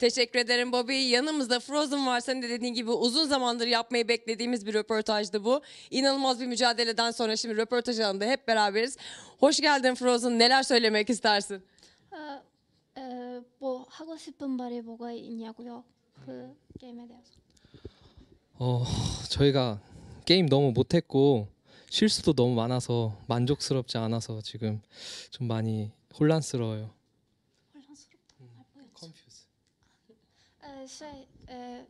Teşekkür ederim Bobby. Yanımızda Frozen var. Senin de dediğin gibi uzun zamandır yapmayı beklediğimiz bir röportajdı bu. İnanılmaz bir mücadeleden sonra şimdi röportaj alanında hep beraberiz. Hoş geldin Frozen. Neler söylemek istersin? 아, 에, 뭐 하고 싶은 말이 뭐가 있냐고요? 그 게임에 대해서. 어, 저희가 게임 너무 못했고 실수도 너무 많아서 만족스럽지 않아서 지금 좀 많이 혼란스러워요. Ee, şey, e,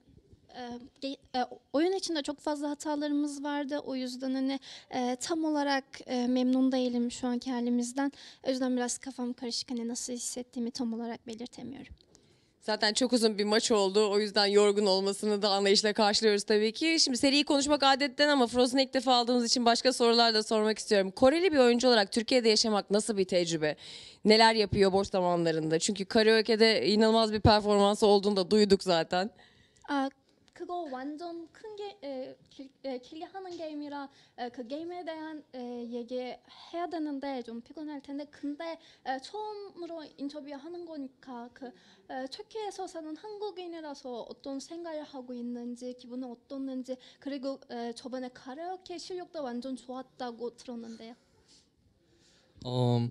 e, e, oyun içinde çok fazla hatalarımız vardı. O yüzden hani e, tam olarak e, memnun değilim şu anki halimizden. O yüzden biraz kafam karışık. Hani nasıl hissettiğimi tam olarak belirtemiyorum. Zaten çok uzun bir maç oldu. O yüzden yorgun olmasını da anlayışla karşılıyoruz tabii ki. Şimdi seriyi konuşmak adetten ama Frozen'ı ilk defa aldığımız için başka sorular da sormak istiyorum. Koreli bir oyuncu olarak Türkiye'de yaşamak nasıl bir tecrübe? Neler yapıyor boş zamanlarında? Çünkü karaoke'de inanılmaz bir performansı olduğunu da duyduk zaten. 아 그거 완전 큰 게, 에, 길, 에, 길게 하는 게임이라 에, 그 게임에 대한 에, 얘기해야 되는데 좀 피곤할 텐데 근데 에, 처음으로 인터뷰하는 거니까 그 에, 터키에서 사는 한국인이라서 어떤 생각을 하고 있는지 기분은 어떻는지 그리고 에, 저번에 가라오케 실력도 완전 좋았다고 들었는데요. 어,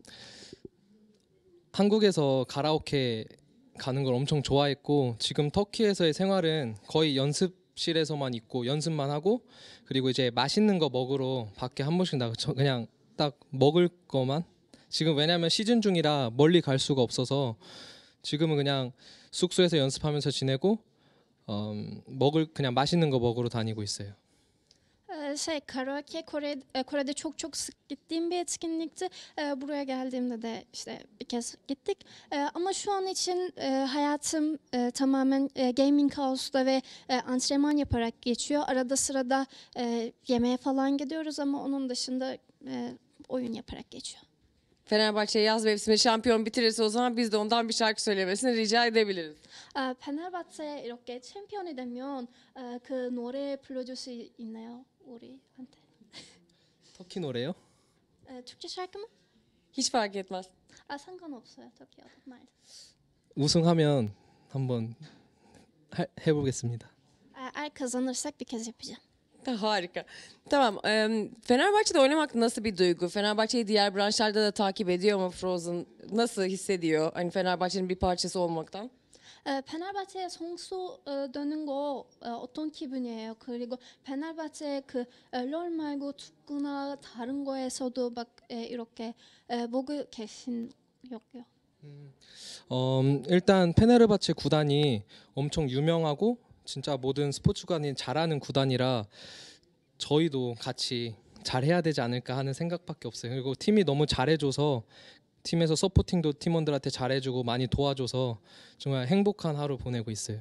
한국에서 가라오케 가는 걸 엄청 좋아했고 지금 터키에서의 생활은 거의 연습실에서만 있고 연습만 하고 그리고 이제 맛있는 거 먹으러 밖에 한 번씩 나가 저 그냥 딱 먹을 거만 지금 왜냐면 시즌 중이라 멀리 갈 수가 없어서 지금은 그냥 숙소에서 연습하면서 지내고 어, 먹을 그냥 맛있는 거 먹으러 다니고 있어요. Ee, şey karaoke Kore, e, Kore'de çok çok sık gittiğim bir etkinlikti. Ee, buraya geldiğimde de işte bir kez gittik. Ee, ama şu an için e, hayatım e, tamamen e, gaming house'da ve e, antrenman yaparak geçiyor. Arada sırada e, yemeğe falan gidiyoruz ama onun dışında e, oyun yaparak geçiyor. Fenerbahçe yaz mevsimi şampiyon bitirirse o zaman biz de ondan bir şarkı söylemesini rica edebiliriz. 아, 페네르바체 이렇게 챔피언이 되면 어, 그 노래 불러줄 수 있나요? 우리한테. 터키 노래요? 에, 축제 şarkı mı? Hiç fark etmez. 아, 상관없어요. 저기 어떤 말. 우승하면 한번 하- 해보겠습니다. Eğer kazanırsak bir kez yapacağım. Harika. Tamam. eee, Fenerbahçe'de oynamak nasıl bir duygu? Fenerbahçe'yi diğer branşlarda da takip ediyor mu Frozen? Nasıl hissediyor? Hani Fenerbahçe'nin bir parçası olmaktan. 성소 어, 되는 거 어, 어떤 기분이에요? 그리고 페네르바체 그롤 말고 축구나 다른 거에서도 막 에, 이렇게 에, 보고 계신요요. 어, 일단 페네르바체 구단이 엄청 유명하고 진짜 모든 스포츠관이 잘하는 구단이라 저희도 같이 잘해야 되지 않을까 하는 생각밖에 없어요. 그리고 팀이 너무 잘해줘서 팀에서 서포팅도 팀원들한테 잘해주고 많이 도와줘서 정말 행복한 하루 보내고 있어요.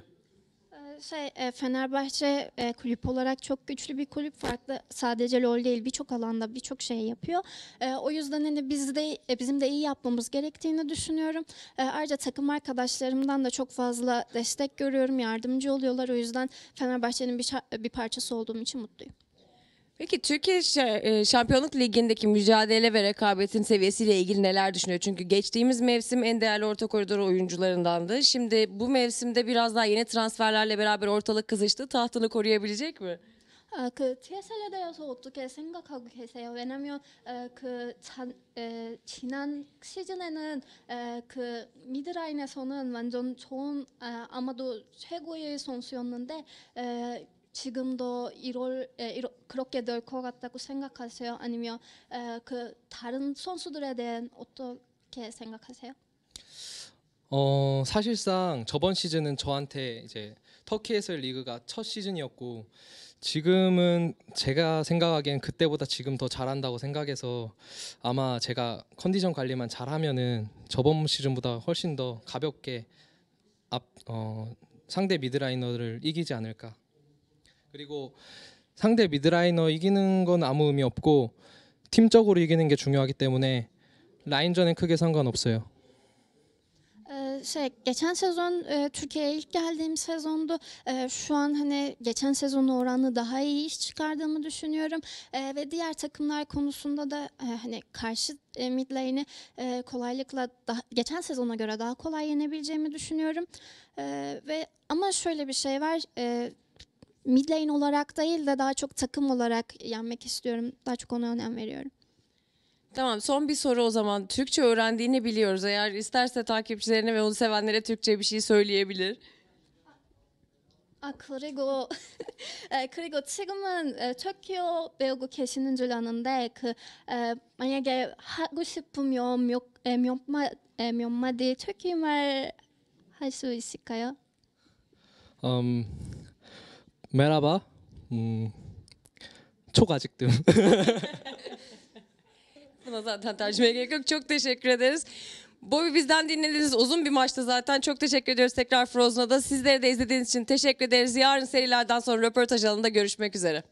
Ee, Şey e, Fenerbahçe e, kulüp olarak çok güçlü bir kulüp farklı sadece LoL değil birçok alanda birçok şey yapıyor. E, o yüzden hani biz de e, bizim de iyi yapmamız gerektiğini düşünüyorum. E, ayrıca takım arkadaşlarımdan da çok fazla destek görüyorum, yardımcı oluyorlar. O yüzden Fenerbahçe'nin bir, şa- bir parçası olduğum için mutluyum. Peki Türkiye Ş- e, Şampiyonluk Ligi'ndeki mücadele ve rekabetin seviyesiyle ilgili neler düşünüyor? Çünkü geçtiğimiz mevsim en değerli orta koridor oyuncularındandı. Şimdi bu mevsimde biraz daha yeni transferlerle beraber ortalık kızıştı. Tahtını koruyabilecek mi? 아, 그 TSL에 대해서 어떻게 생각하고 계세요? 왜냐면 에, 그 잔, 에, 지난 시즌에는 에, 그 미드라인에서는 완전 좋은 아, 아마도 최고의 선수였는데 에, 지금도 이럴 에, 이러, 그렇게 될 것 같다고 생각하세요? 아니면 에, 그 다른 선수들에 대한 어떻게 생각하세요? 어, 사실상 저번 시즌은 저한테 이제 터키 해설 리그가 첫 시즌이었고 지금은 제가 생각하기엔 그때보다 지금 더 잘한다고 생각해서 아마 제가 컨디션 관리만 잘하면은 저번 시즌보다 훨씬 더 가볍게 앞 어, 상대 미드라이너를 이기지 않을까. 그리고 상대 미드라이너 이기는 건 아무 의미 없고 팀적으로 이기는 게 중요하기 때문에 라인전엔 크게 상관없어요. Ee, Ee, şey geçen sezon e, Türkiye'ye ilk geldiğim sezondu. Ee, şu an hani geçen sezona oranla daha iyi iş çıkardığımı düşünüyorum. Ee, ve diğer takımlar konusunda da e, hani karşı e, mid lane'i e, kolaylıkla daha, geçen sezona göre daha kolay yenebileceğimi düşünüyorum. Ee, ve ama şöyle bir şey var. E, mid lane olarak değil de daha çok takım olarak yenmek istiyorum. Daha çok ona önem veriyorum. Tamam son bir soru o zaman. Türkçe öğrendiğini biliyoruz. Eğer isterse takipçilerine ve onu sevenlere Türkçe bir şey söyleyebilir. 아 그리고 에, 그리고 지금은 에, 터키어 배우고 계시는 줄 아는데 그 에, 만약에 하고 싶으면 몇, 에, 몇, 마, 에, 몇 마디 터키 말 할 수 있을까요? Um, merhaba. Hmm, çok acıktım. Buna zaten tercümeye gerek yok. Çok teşekkür ederiz. Bobby bizden dinlediğiniz uzun bir maçtı zaten. Çok teşekkür ediyoruz tekrar Frozen'a da. Sizleri de izlediğiniz için teşekkür ederiz. Yarın serilerden sonra röportaj alanında görüşmek üzere.